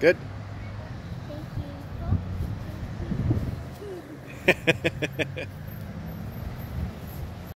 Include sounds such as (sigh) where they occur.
Good. (laughs)